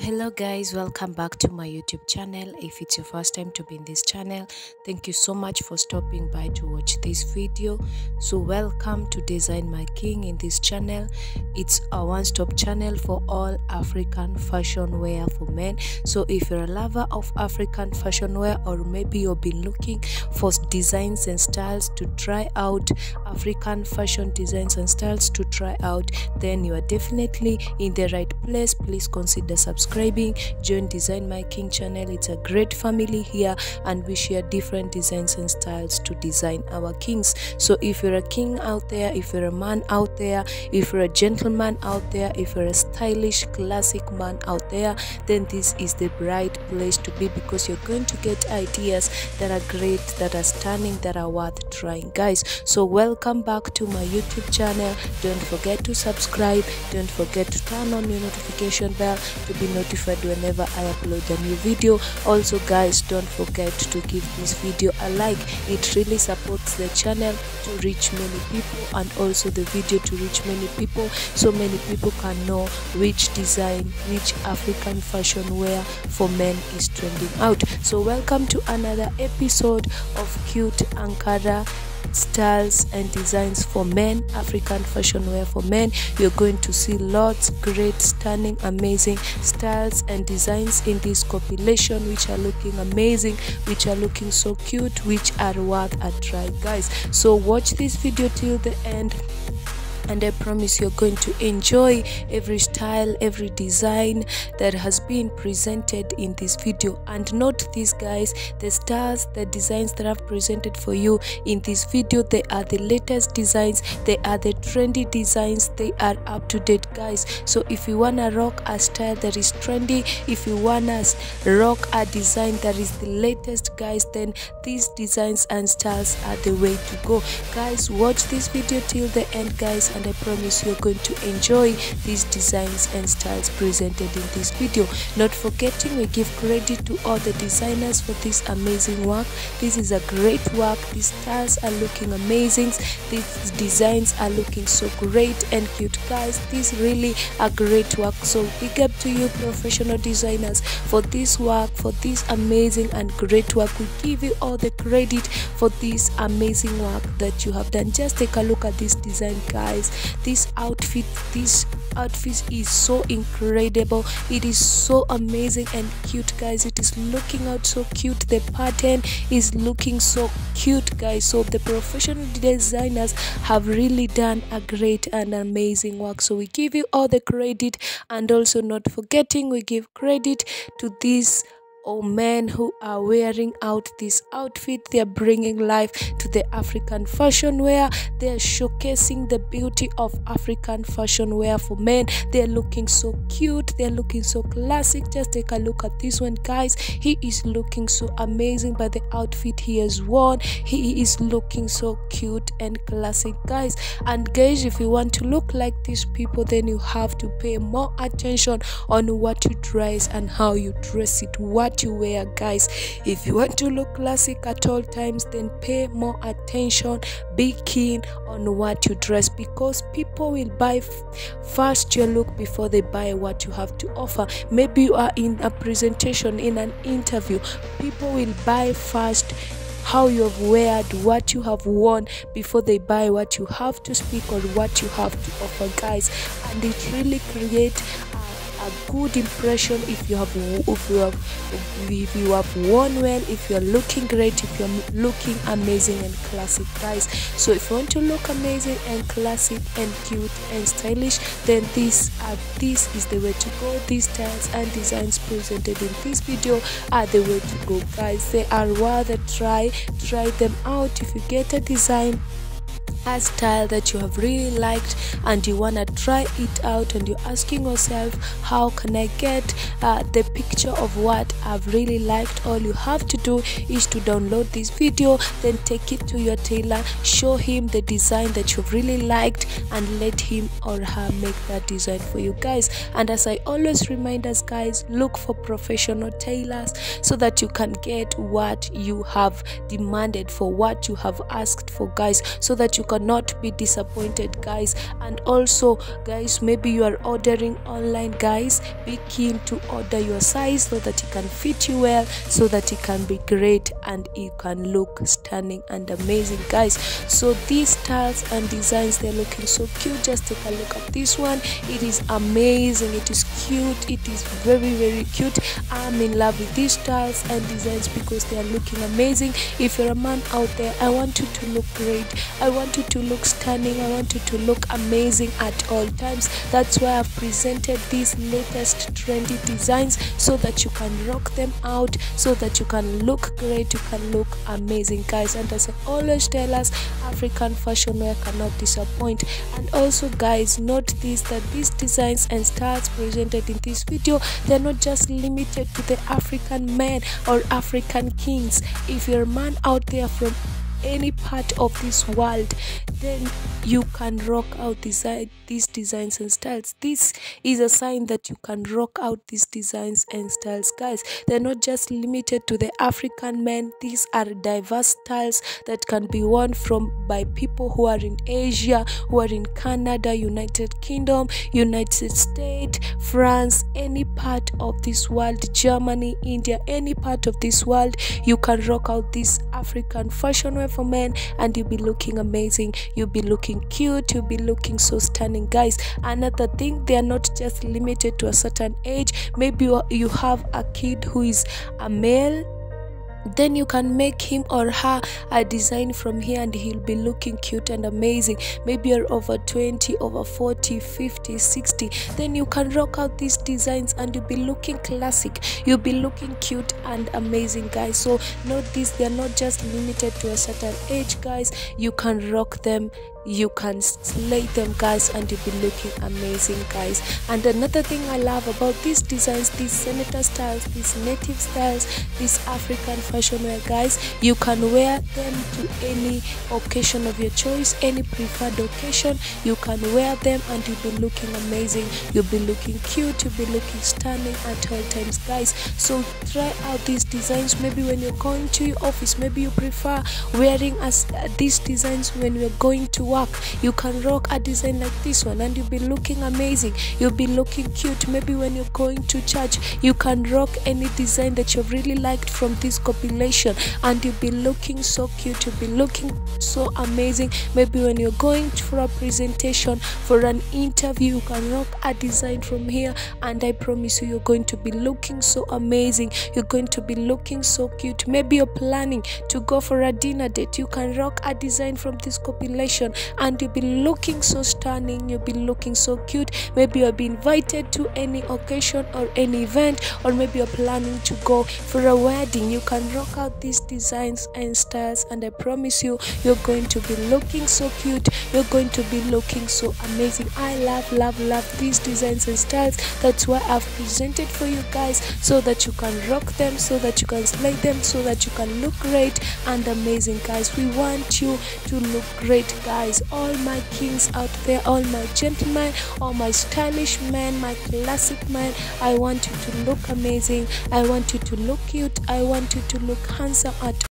hello guys welcome back to my youtube channel. If it's your first time to be in this channel thank you so much for stopping by to watch this video. So welcome to design my king in this channel. It's a one-stop channel for all african fashion wear for men. So if you're a lover of african fashion wear or maybe you've been looking for designs and styles to try out african fashion designs and styles to try out then you are definitely in the right place. Please consider subscribing. Join design my king channel. It's a great family here and we share different designs and styles to design our kings. So if you're a king out there if you're a man out there if you're a gentleman out there if you're a stylish classic man out there then this is the right place to be because you're going to get ideas that are great that are stunning that are worth trying guys. So welcome back to my youtube channel. Don't forget to subscribe don't forget to turn on your notification bell to be notified whenever I upload a new video. Also guys don't forget to give this video a like. It really supports the channel to reach many people and also the video to reach many people so many people can know which design, which African fashion wear for men is trending out. So welcome to another episode of Cute Ankara styles and designs for men african fashion wear for men. You're going to see lots great stunning amazing styles and designs in this compilation which are looking amazing which are looking so cute which are worth a try guys. So watch this video till the end and I promise you're going to enjoy every style, every design that has been presented in this video. And note these guys, the stars, the designs that I've presented for you in this video, they are the latest designs, they are the trendy designs, they are up to date guys. So if you wanna rock a style that is trendy, if you wanna rock a design that is the latest guys, then these designs and styles are the way to go. Guys, watch this video till the end guys and I promise you're going to enjoy these designs and styles presented in this video. Not forgetting we give credit to all the designers for this amazing work. This is a great work. These styles are looking amazing. These designs are looking so great and cute guys. This really a great work. So big up to you professional designers for this work, for this amazing and great work. We give you all the credit for this amazing work that you have done. Just take a look at this design guys this outfit this outfit is so incredible. It is so amazing and cute guys. It is looking out so cute. The pattern is looking so cute guys. So the professional designers have really done a great and amazing work. So we give you all the credit. And also not forgetting we give credit to this or men who are wearing out this outfit they're bringing life to the african fashion wear. They're showcasing the beauty of african fashion wear for men. They're looking so cute. They're looking so classic. Just take a look at this one guys. He is looking so amazing by the outfit he has worn. He is looking so cute and classic guys. And guys if you want to look like these people then you have to pay more attention on what you dress and how you dress it. What what you wear guys. If you want to look classic at all times then pay more attention. Be keen on what you dress because people will buy first your look before they buy what you have to offer. Maybe you are in a presentation in an interview. People will buy first how you have weared, what you have worn before they buy what you have to speak or what you have to offer, guys. And it really creates a good impression if you have if you have if you have worn well if you're looking great if you're looking amazing and classic guys. So if you want to look amazing and classic and cute and stylish then this uh, this is the way to go. These styles and designs presented in this video are the way to go guys. They are worth a try. Try them out. If you get a design a style that you have really liked and you want to try it out and you're asking yourself how can i get uh, the picture of what i've really liked? All you have to do is to download this video then take it to your tailor show him the design that you've really liked and let him or her make that design for you guys. And as i always remind us guys look for professional tailors so that you can get what you have demanded for what you have asked for guys so that you can cannot be disappointed guys. And also guys maybe you are ordering online guys. Be keen to order your size so that it can fit you well so that it can be great and it can look stunning and amazing guys. So these styles and designs they're looking so cute. Just take a look at this one. It is amazing. It is cute. It is very very cute. I'm in love with these styles and designs because they are looking amazing. If you're a man out there i want you to look great. I want you to look stunning i want you to look amazing at all times. That's why i've presented these latest trendy designs so that you can rock them out so that you can look great you can look amazing guys. And as i always tell us african fashion wear cannot disappoint. And also guys note this that these designs and styles presented in this video they're not just limited to the african men or african kings. If you're a man out there from any part of this world then you can rock out these designs and styles. This is a sign that you can rock out these designs and styles guys. They're not just limited to the african men. These are diverse styles that can be worn from by people who are in asia who are in canada united kingdom united states france any part of this world germany india any part of this world you can rock out this african fashion wear for men and you'll be looking amazing. You'll be looking cute. You'll be looking so stunning guys. Another thing they are not just limited to a certain age. Maybe you, you have a kid who is a male then you can make him or her a design from here and he'll be looking cute and amazing. Maybe you're over 20 over 40 50 60 then you can rock out these designs and you'll be looking classic. You'll be looking cute and amazing guys. So note this they're not just limited to a certain age guys. You can rock them you can slay them guys and you'll be looking amazing guys. And another thing i love about these designs these senator styles these native styles these african fashion wear guys you can wear them to any occasion of your choice any preferred occasion. You can wear them and you'll be looking amazing. You'll be looking cute. You'll be looking stunning at all times guys. So try out these designs. Maybe when you're going to your office maybe you prefer wearing as uh, these designs when you're going to work you can rock a design like this one and you'll be looking amazing. You'll be looking cute. Maybe when you're going to church you can rock any design that you've really liked from this compilation. And you'll be looking so cute. You'll be looking so amazing. Maybe when you're going for a presentation for an interview you can rock a design from here. And i promise you you're going to be looking so amazing. You're going to be looking so cute. Maybe you're planning to go for a dinner date. You can rock a design from this compilation and you'll be looking so stunning you'll be looking so cute. Maybe you'll be invited to any occasion or any event or maybe you're planning to go for a wedding. You can rock out these designs and styles and i promise you you're going to be looking so cute. You're going to be looking so amazing. I love love love these designs and styles. That's why i've presented for you guys so that you can rock them so that you can slay them so that you can look great and amazing guys. We want you to look great guys all my kings out there all my gentlemen all my stylish men my classic men. I want you to look amazing. I want you to look cute. I want you to look handsome. At